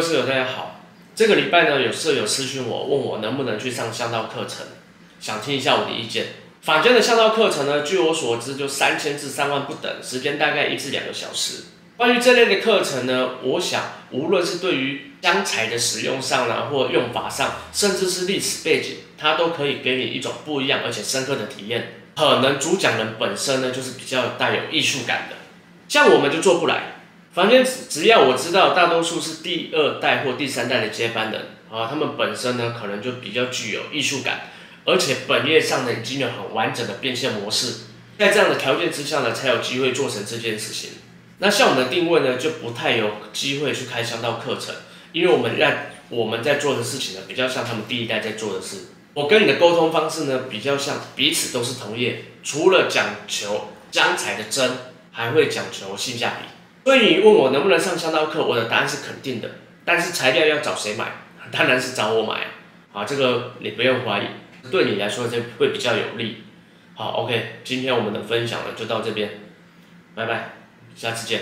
各位舍友大家好，这个礼拜呢有舍友私讯我，问我能不能去上向道课程，想听一下我的意见。坊间的向道课程呢，据我所知就三千至三万不等，时间大概一至两个小时。关于这类的课程呢，我想无论是对于香材的使用上呢，或用法上，甚至是历史背景，它都可以给你一种不一样而且深刻的体验。可能主讲人本身呢，就是比较带有艺术感的，像我们就做不来。房间只只要我知道，大多数是第二代或第三代的接班人啊，他们本身呢，可能就比较具有艺术感。而且本业上呢已经有很完整的变现模式，在这样的条件之下呢，才有机会做成这件事情。那像我们的定位呢，就不太有机会去开箱到课程，因为我们让我们在做的事情呢，比较像他们第一代在做的事。我跟你的沟通方式呢，比较像彼此都是同业，除了讲求将才的真，还会讲求性价比。所以你问我能不能上香道课，我的答案是肯定的。但是材料要找谁买？当然是找我买啊！好，这个你不用怀疑。对你来说，这会比较有利。好，OK，今天我们的分享呢就到这边，拜拜，下次见。